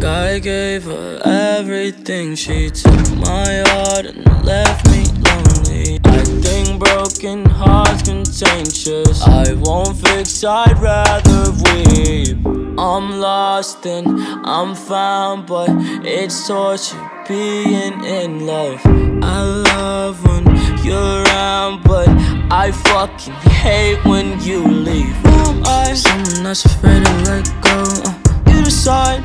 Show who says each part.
Speaker 1: God gave her everything. She took my heart and left me lonely. I think broken hearts contagious. I won't fix, I'd rather weep. I'm lost and I'm found, but it's torture being in love. I love when you're around, but I fucking hate when you leave. Who am I? Someone that's afraid to let go. Uh, you decide